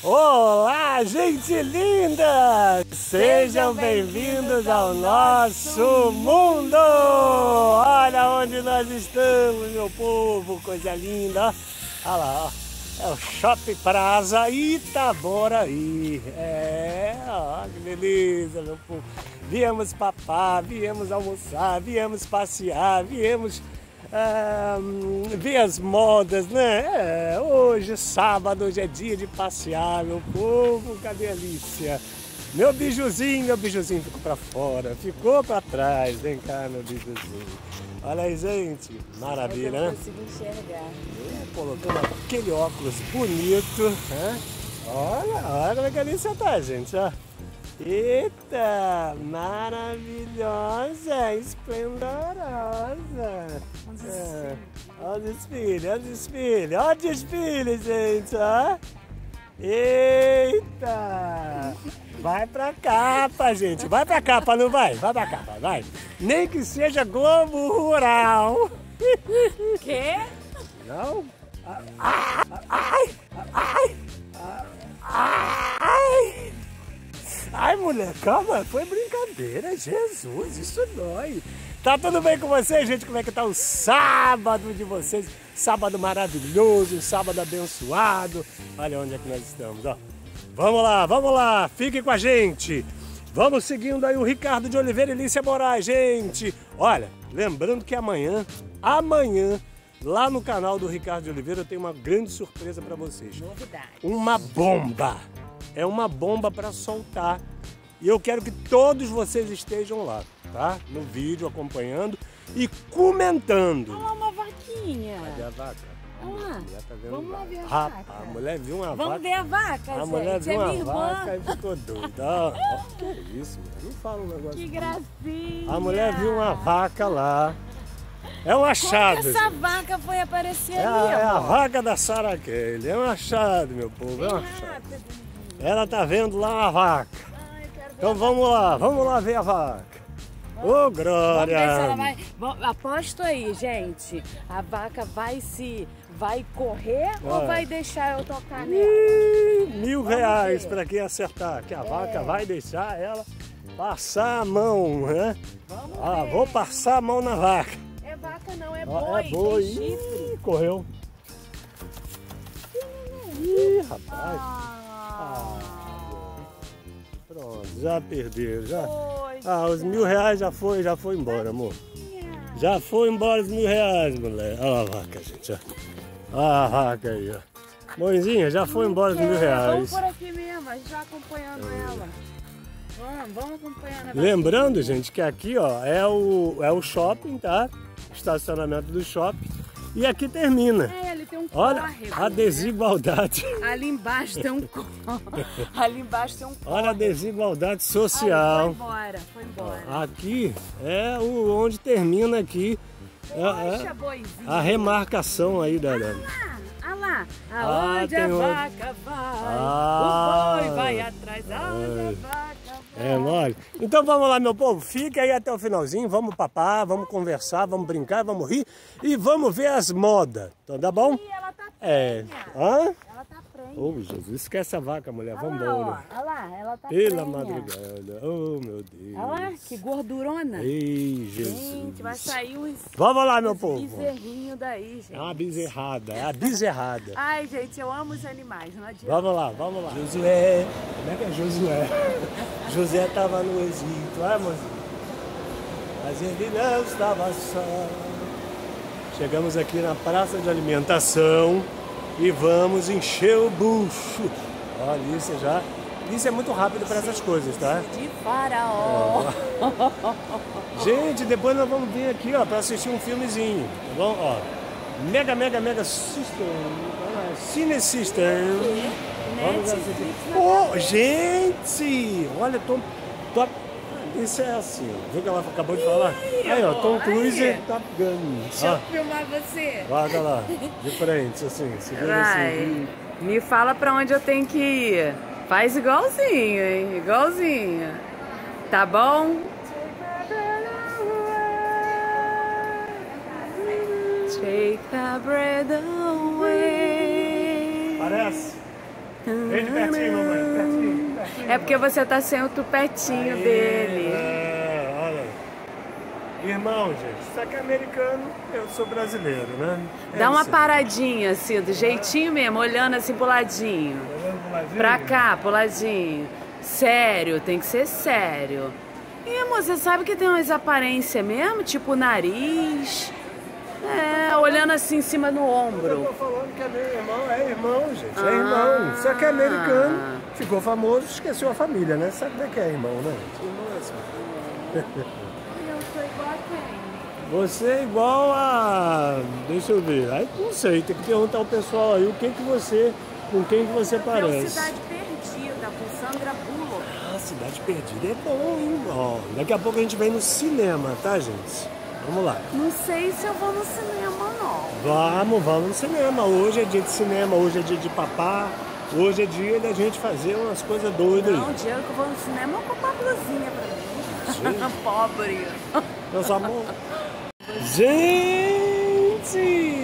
Olá, gente linda! Sejam bem-vindos ao nosso mundo! Olha onde nós estamos, meu povo, coisa linda! Olha lá, ó. é o Shopping Praza Itaboraí. É, ó, que beleza, meu povo! Viemos papar, viemos almoçar, viemos passear, viemos ah, ver as modas, né? É, hoje, sábado, hoje é dia de passear, meu povo, cadê a Alicia? Meu bijuzinho, meu bijuzinho ficou pra fora, ficou pra trás, vem cá, meu bijuzinho. Olha aí, gente, maravilha, né? Eu consigo enxergar. É, colocando aquele óculos bonito, né? Olha, olha como é que a Alicia tá, gente, ó. Eita, maravilhosa, esplendorosa. É, Olha o desfile, olha o desfile, olha o desfile, gente, ó. Eita! Vai pra capa, gente, vai pra capa, não vai? Vai pra capa, vai. Nem que seja Globo Rural. Quê? Não? Ai, ai, ai, ai. Ai, mulher, calma, foi brincadeira, Jesus, isso dói. Tá tudo bem com vocês, gente? Como é que tá o sábado de vocês? Sábado maravilhoso, sábado abençoado. Olha onde é que nós estamos, ó. Vamos lá, vamos lá, fiquem com a gente. Vamos seguindo aí o Ricardo de Oliveira e Lícia Moraes, gente. Olha, lembrando que amanhã, amanhã, lá no canal do Ricardo de Oliveira, eu tenho uma grande surpresa para vocês. Novidade. Uma bomba. É uma bomba para soltar. E eu quero que todos vocês estejam lá, tá? No vídeo acompanhando e comentando. Olha lá uma vaquinha. Cadê a vaca? Olha lá. Já tá Vamos lá ver a Rapaz, vaca. A mulher viu uma Vamos vaca. ver a vaca, A mulher viu é uma vaca e ficou doida. Ó, ó, que é isso, mano? Não fala um negócio. Que gracinha. A mulher viu uma vaca lá. É um Como achado. que essa vaca foi aparecer É ali, a, é a vaca da Sara Kelly. É um achado, meu povo. É um achado. Ela tá vendo lá uma vaca. Então a vamos lá, vamos lá ver a vaca. Ô, Vamos ver se ela Glória! vai. Bom, aposto aí, gente. A vaca vai se. Vai correr ou Vai. vai deixar eu tocar nela? Ih, Mil Vamos reais para quem acertar, que a É. vaca vai deixar ela passar a mão, né? Vamos Ah, ver. vou passar a mão na vaca. É vaca não, é boi. é boi. Ih, correu. Ih, rapaz. Ah. Já perderam, já. Oi, Ah, os mil reais já foi, já foi embora, amor. Já foi embora os mil reais, mulher. Olha a vaca, gente. Olha a vaca aí, ó. Mãezinha, já foi embora os mil Vamos reais. por aqui mesmo, a gente vai acompanhando ela. Vamos, vamos acompanhando ela. Lembrando, gente, que aqui, ó, é o, é o shopping, tá? Estacionamento do shopping. E aqui termina. É, tem um Olha córrego. a né? desigualdade. Ali embaixo tem um. Ali embaixo tem um córrego. Olha a desigualdade social. foi embora, foi embora. Aqui é o onde termina aqui é- é Poxa, boizinho. a remarcação aí da. da- Ah lá, Ah, aonde tem a vaca vai, Ah. o boi vai atrás, aonde a vaca vai. É mole. Então vamos lá, meu povo. Fica aí até o finalzinho. Vamos papar, vamos conversar, vamos brincar, vamos rir e vamos ver as modas. Então, tá bom? Ela tá É. Hã? Ela tá prenha. Ô, Jesus, esquece a vaca, mulher. Olha Vamos lá, ó, embora. olha lá, ela tá Pela prenha. madrugada. Oh, meu Deus. Olha lá, que gordurona. Ei, Jesus. Gente, vai sair uns Vamos lá, meu povo. bezerrinhos daí, gente. É uma bezerrada, é a bezerrada. Ai, gente, eu amo os animais, não adianta. Vamos lá, vamos lá. Josué, como é que é Josué? José estava no Egito, ai, mozinho. Mas ele não estava só. Chegamos aqui na praça de alimentação e vamos encher o bucho. Ó, Alice já. Alice é muito rápido para essas coisas, tá? De faraó. Gente, depois nós vamos vir aqui, ó, para assistir um filmezinho, tá bom? Ó, Mega, Mega, Mega System, Cine System. Vamos assistir. Oh, gente! Olha, Tom, Top... Isso é assim, viu que ela acabou de falar? Aí, ó, Tom Cruise e Top Gun. Deixa eu filmar você. guarda lá, de frente, assim, segura Vai. assim. Me fala pra onde eu tenho que ir. Faz igualzinho, hein? Igualzinho. Tá bom? Take breath away. Parece? Vem de pertinho, mamãe. Pertinho. É porque você tá sem o tupetinho dele. É, olha. Irmão, gente, isso aqui é americano, eu sou brasileiro, né? É Dá uma aí. paradinha assim, do jeitinho mesmo, olhando assim pro ladinho. Tá vendo pro ladinho? Pra cá, pro ladinho. Sério, tem que ser sério. E você sabe que tem umas aparências mesmo, tipo o nariz. É, olhando assim em cima do Eu tô ombro. falando que é meu irmão, é irmão, gente, é Ah. irmão. Só que é americano, ficou famoso, esqueceu a família, né? Sabe como é que é irmão, né? Irmão é assim. Eu sou igual a quem? Você é igual a. Deixa eu ver. Aí não sei, tem que perguntar ao pessoal aí o que que você. Com quem que você parece. Cidade Perdida, com Sandra Bullock. Ah, Cidade Perdida é bom, hein? Ó, daqui a pouco a gente vem no cinema, tá, gente? Vamos lá. Não sei se eu vou no cinema, não. Vamos, vamos no cinema. Hoje é dia de cinema, hoje é dia de papá. Hoje é dia da gente fazer umas coisas doidas Não, o dia que eu vou no cinema, compro uma blusinha pra mim. Pobre. Meus amor. Gente,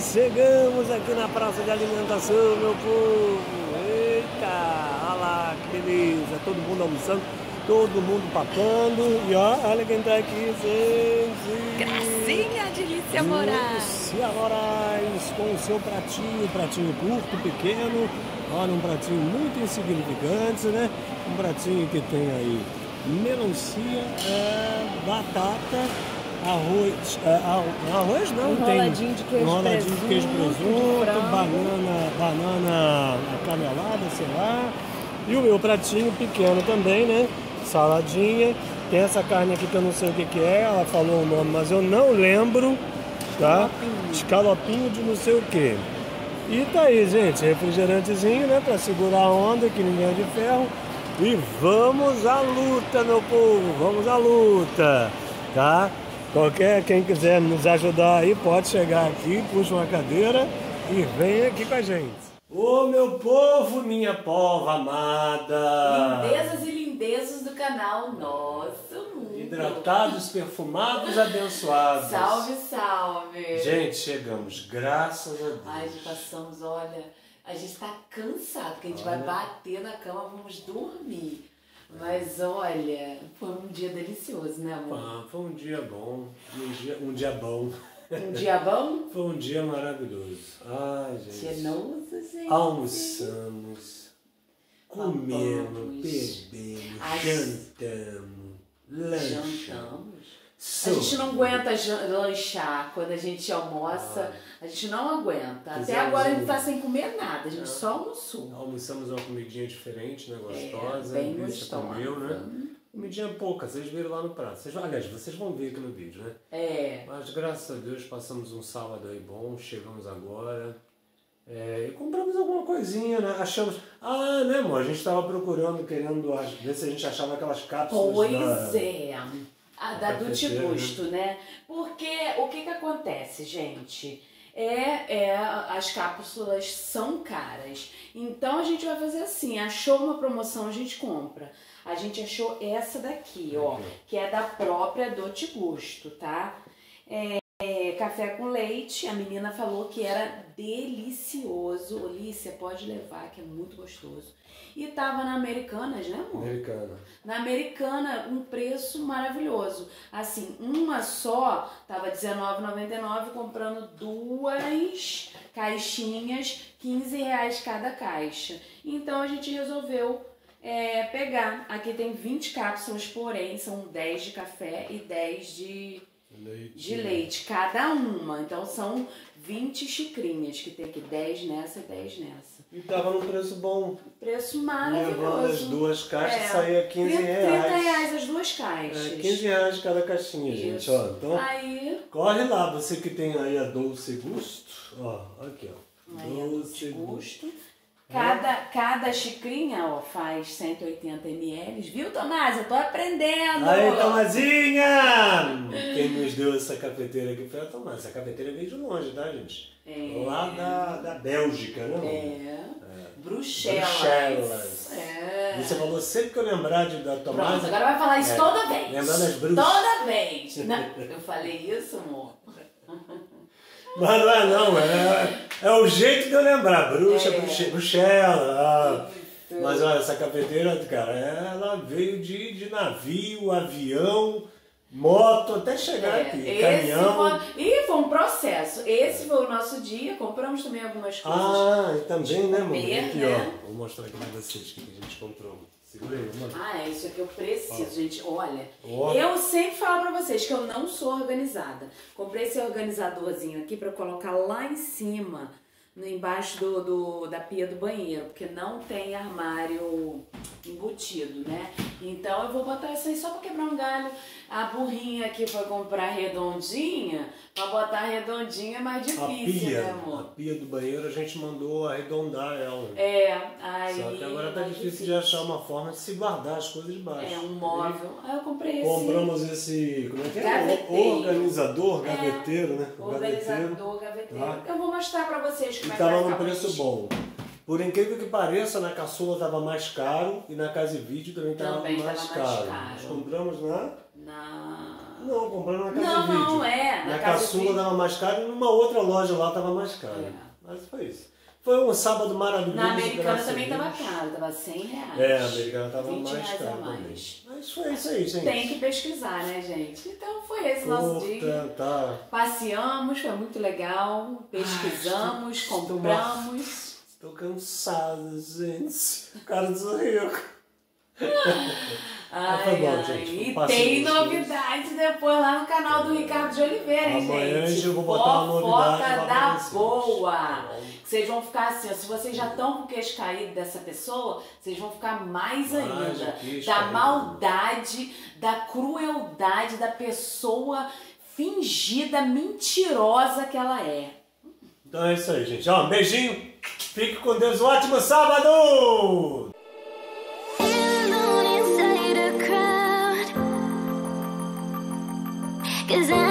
chegamos aqui na praça de alimentação, meu povo. Eita, olha lá, que beleza. Todo mundo almoçando, todo mundo papando. E ó, olha quem tá aqui, gente. Gracinha de Lícia Moraes. Lúcia Moraes, com o seu pratinho, pratinho curto, pequeno. Olha, um pratinho muito insignificante, né? Um pratinho que tem aí melancia, é, batata, arroz. é, ar- arroz não, tem. Enroladinho de queijo enroladinho de queijo presunto, frango. banana, banana acanelada, sei lá. E o meu pratinho pequeno também, né? Saladinha. Tem essa carne aqui que eu não sei o que, que é, ela falou o nome, mas eu não lembro, tá? Escalopinho. Escalopinho de não sei o que. E tá aí, gente, refrigerantezinho, né? Pra segurar a onda, que ninguém é de ferro. E vamos à luta, meu povo, vamos à luta, tá? Qualquer, quem quiser nos ajudar aí, pode chegar aqui, puxa uma cadeira e vem aqui com a gente. Ô meu povo, minha pova amada! Lindezas e lindezas do canal Nosso Mundo. Hidratados, perfumados, abençoados. Salve, salve. Gente, chegamos, graças a Deus. Ai, já passamos, olha, a gente tá cansado, porque a gente vai bater na cama, vamos dormir. Mas olha, foi um dia delicioso, né, amor? Ah, foi um dia bom, um dia, um dia bom. Um dia bom? Foi um dia maravilhoso. Ai, gente. Genoso, gente. Almoçamos, comemos, bebemos, Ai. jantamos, lanchamos. Jantamos. A gente não aguenta lanchar quando a gente almoça. A gente não aguenta. Até agora a gente um- tá sem comer nada. A gente só almoçou. Almoçamos uma comidinha diferente, né? Gostosa. É, bem gostosa. comeu, né? Comidinha pouca, vocês viram lá no prato. Vocês, aliás, vocês vão ver aqui no vídeo, né? É. Mas graças a Deus passamos um sábado aí bom, chegamos agora. É, e compramos alguma coisinha, né? Achamos. Ah, né, amor? A gente estava procurando, querendo ver se a gente achava aquelas cápsulas. Pois da... é. A da Dute cafeteira, né? Gusto, né? Porque o que que acontece, gente? É, é, as cápsulas são caras. Então a gente vai fazer assim: achou uma promoção, a gente compra. A gente achou essa daqui, ó, que é da própria Dote Gusto, tá? É, é, café com leite, a menina falou que era delicioso. Olícia, pode levar, que é muito gostoso. E tava na Americanas, né, amor? Americana. Na Americana, um preço maravilhoso. Assim, uma só tava R$19,99 comprando duas caixinhas, 15 reais cada caixa. Então a gente resolveu é, pegar. Aqui tem 20 cápsulas, porém são 10 de café e 10 de, Leite. de leite, cada uma. Então são 20 xicrinhas, que tem aqui 10 nessa e 10 nessa. E tava num preço bom. Preço Levando as maravilhoso. duas caixas É, saía 15 30, reais. 30 reais as duas caixas. É, 15 reais cada caixinha, gente. Isso. Ó, então, Aí, corre lá, você que tem aí a Dolce Gusto. Ó, aqui, ó. aí é Doce de Gusto. Cada, cada xicrinha, ó, faz 180 ml. Viu, Tomás? Eu tô aprendendo. Aí, Tomazinha! Quem nos deu essa cafeteira aqui foi a Tomás. Essa cafeteira veio de longe, tá, gente? É. Lá da, da Bélgica, né? amor? É. Bruxelas. Bruxelas. É. Você falou sempre que eu lembrar de, da Tomás. Pronto, agora vai falar isso É. toda vez. Lembrando as bruxas. Toda vez. Não, eu falei isso, amor? Mas não é não, é, é o jeito de eu lembrar. Bruxa, É. bruxe, Bruxela. ah, essa cafeteira, cara, ela veio de, de navio, avião, moto, até chegar É, aqui. Caminhão. foi- E foi um processo. Esse foi o nosso dia. Compramos também algumas coisas. Ah, e também, né, mano? comer, Aqui, né? ó. Vou mostrar aqui pra vocês o que a gente comprou. Segura aí, mano. Ah, é isso aqui eu preciso, gente. Olha, Ó. eu sempre falo pra vocês que eu não sou organizada. Comprei esse organizadorzinho aqui pra colocar lá em cima, embaixo do, do- da pia do banheiro, porque não tem armário embutido, né? Então eu vou botar isso aí só pra quebrar um galho. A burrinha aqui foi comprar redondinha, pra botar redondinha é mais A difícil, pia, né, a amor? pia do banheiro a gente mandou arredondar ela. É, aí. Só que agora tá mais difícil de achar uma forma de se guardar as coisas debaixo. É um móvel. Aí eu comprei esse. Compramos esse, como é que é? Gaveteiro. Organizador, É, gaveteiro, né? O gaveteiro. Organizador, gaveteiro. Tá. Eu vou mostrar pra vocês E como é num preço bom. Por incrível que pareça, na caçula tava mais caro e na casa e vídeo também tava Também mais, mais caro. Nós compramos na. Na... Não, compramos na casa Não, e vídeo. não, é, na Na, caçula Vídeo. tava mais caro e numa outra loja lá tava mais caro. É. Mas foi isso. Foi um sábado maravilhoso. Na americana também tava Deus. caro, tava 100 reais. É, a americana tava 20 mais caro mais. Mas foi isso aí, gente. Tem que pesquisar, né, gente? Então foi esse nosso dia. Tá. Passeamos, foi muito legal. Pesquisamos, estou compramos. Estou cansado, gente. O cara. Ai, foi bom, ai. gente, foi um E tem gostoso. novidades depois lá no canal do Ricardo de Oliveira, hein, Amanhã gente. eu vou botar uma novidade Fofoca da boa. Vocês vão ficar assim, ó, se vocês já estão com o queixo caído dessa pessoa, vocês vão ficar mais Mais ainda. Da caído. maldade, da crueldade da pessoa fingida, mentirosa que ela é. Então é isso aí, gente. Ó, um beijinho. Fique com Deus. Um ótimo sábado! Cause I